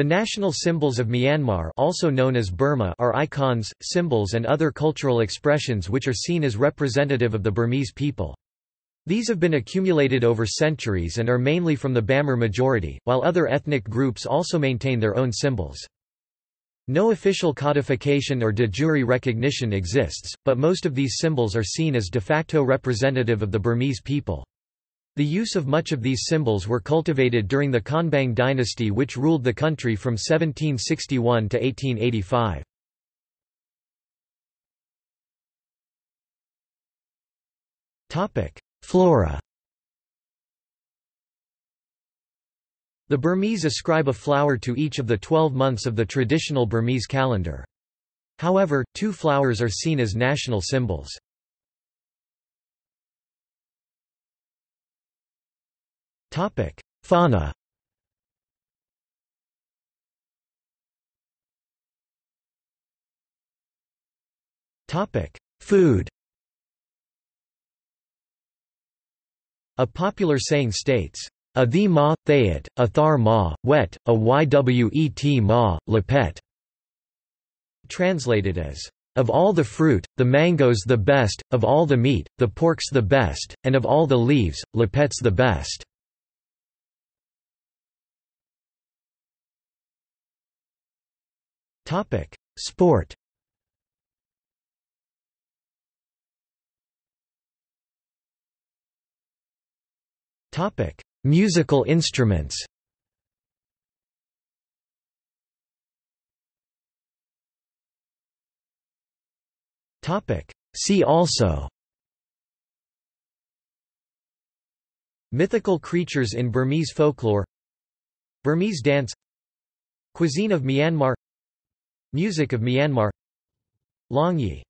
The national symbols of Myanmar also known as Burma are icons, symbols and other cultural expressions which are seen as representative of the Burmese people. These have been accumulated over centuries and are mainly from the Bamar majority, while other ethnic groups also maintain their own symbols. No official codification or de jure recognition exists, but most of these symbols are seen as de facto representative of the Burmese people. The use of much of these symbols were cultivated during the Konbaung dynasty which ruled the country from 1761 to 1885. Flora The Burmese ascribe a flower to each of the twelve months of the traditional Burmese calendar. However, two flowers are seen as national symbols. Fauna Topic: Food A popular saying states, a the ma, thayat, a thar ma, wet, a ywet ma, lahpet. Translated as, of all the fruit, the mango's the best, of all the meat, the pork's the best, and of all the leaves, lahpet's the best. Sport. Topic: Musical instruments. Topic: See also. Mythical creatures in Burmese folklore. Burmese dance. Cuisine of Myanmar Music of Myanmar. Longyi